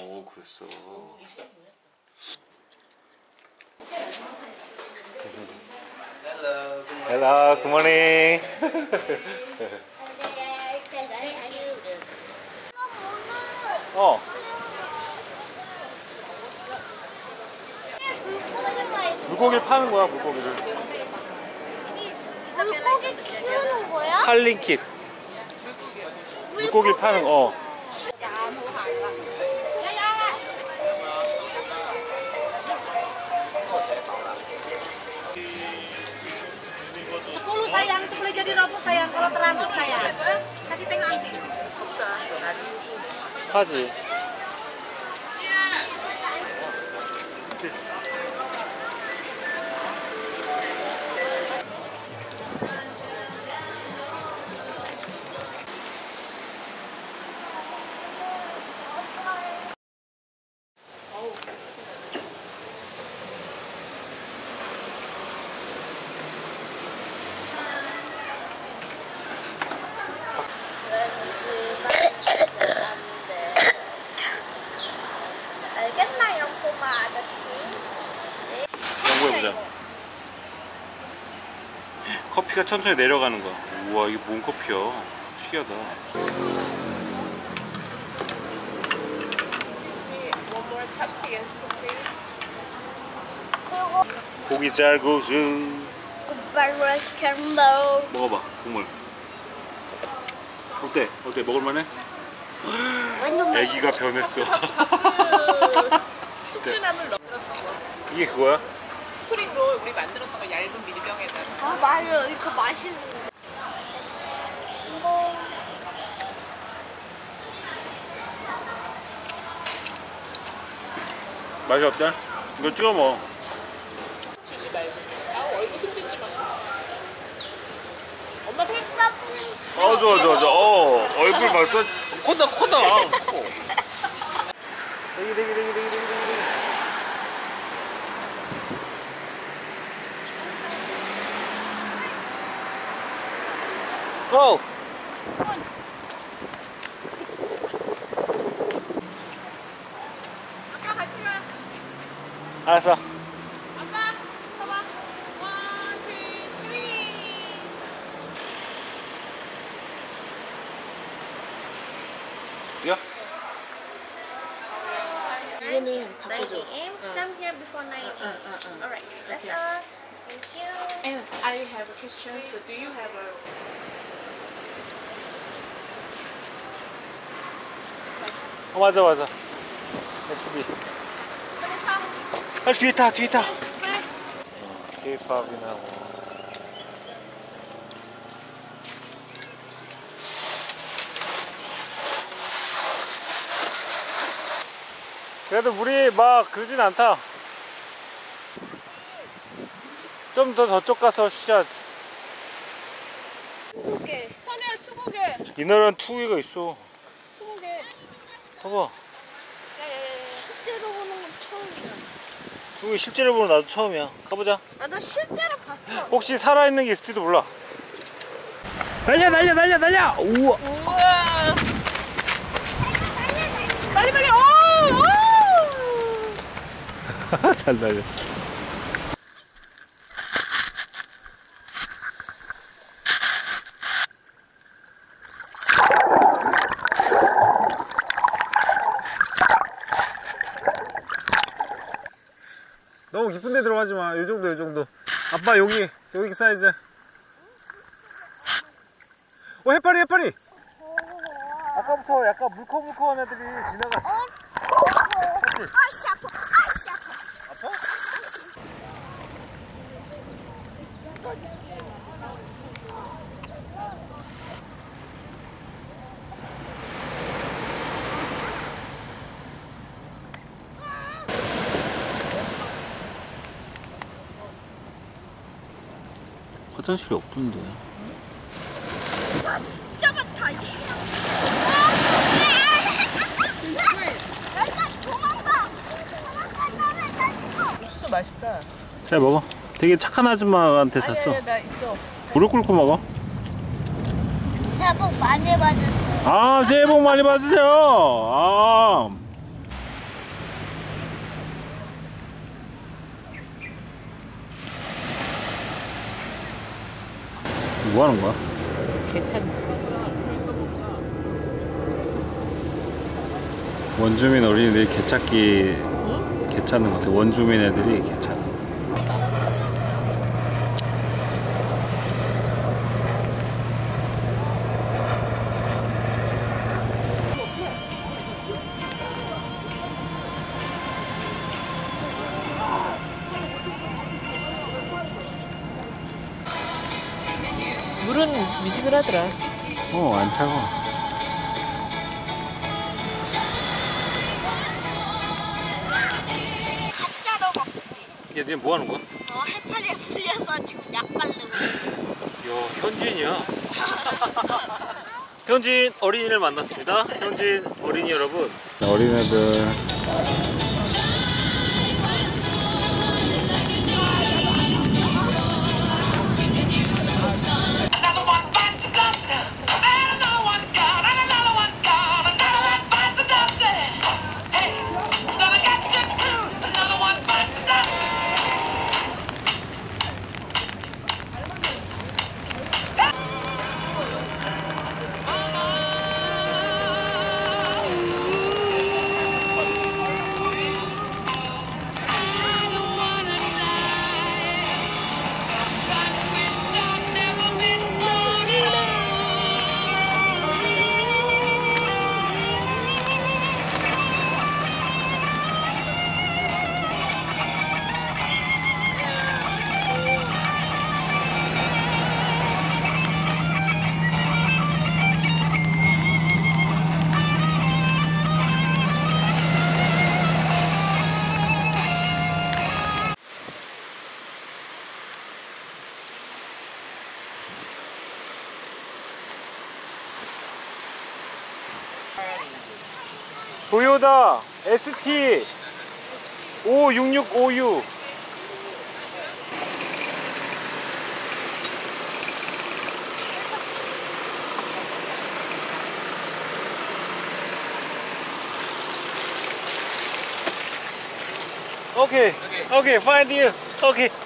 오 그랬어. Hello. Good morning. Hello, good morning. 어, 물고기를 파는 거야, 물고기를. 물고기 키우는 거야? 팔링킷. 물고기를 파는 거. 어. Sayang kalau terantuk sayang. Kasih tengok anti. 스 해보자. 커피가 천천히 내려가는 거야. 우와, 이게 뭔 커피야? 특이하다. 고기. 굿바로 스캔버 먹어봐, 국물. 어때? 어때? 먹을만해? 애기가 변했어. 숙주나물 넣었던 거. 이게 그거야? 스프링롤 우리 만들었던 거 얇은 밀병에다가. 아 맞아 이거 맛있는 거 성공 맛이 어때? 이거 찍어 먹어. 주지 말고. 아 얼굴 흠주지 마. 엄마 팬 어, 좋아, 좋아, 좋아. 어, 얼굴 벌써 코다, 코다. 코. 대기, 대기, 대기, 대기, 대기, 대기. 고! 아빠 같이 가. 알았어. 아빠 봐봐. 원, 투, 쓰리. 뛰어. 9 a.m. Come here before 9 a.m. Alright, that's all. Thank you. And I have a question. So do you have a 어, 맞아, 맞아. SB. 아, 뒤에 타, 뒤에 타. K-팝이나 뭐. 그래도 물이 막 그러진 않다. 좀 더 저쪽 가서 쉬자. 선혜야 투고개. 이날은 투기가 있어. 봐봐. 실제로 보는 건 처음이야. 투기 실제로 보는 나도 처음이야. 가보자. 나도 실제로 봤어. 혹시 살아있는 게 있을지도 몰라. 날려, 날려, 날려, 날려! 우와! 우와. 빨리 빨리. 오! 오! 잘 날렸어. 너무 깊은 데 들어가지 마. 요 정도, 요 정도. 아빠 여기, 여기 사이즈. 어, 해파리, 해파리! 아까부터 약간 물컹물컹한 애들이 지나갔어. 아씨 아파. 아씨 아파. 아파? 화장실이 없던데. 진짜 많다 이게. 도망가. 도망가. 옥수수 맛있다. 잘 먹어. 되게 착한 아줌마한테 아니 샀어. 아니 나 있어. 무릎 꿇고 먹어. 새해 복 많이 받으세요. 아, 새해 복 많이 받으세요. 아, 뭐 하는 거야? 괜찮네. 원주민 어린이들이 개 찾기 괜찮은 것 같아. 원주민 애들이 괜찮 물은 미지근하더라. 어, 안 차고. 가짜로 먹 얘, 니뭐 하는 거야? 어, 해파리에 풀려서 지금 약 바르고. 야, 현진이야. 현진 어린이를 만났습니다. 현진 어린이 여러분. 어린애들. 도요다 ST 56656 오케이 오케이 find you. 오케이